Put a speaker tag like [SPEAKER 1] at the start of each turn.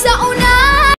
[SPEAKER 1] sa una.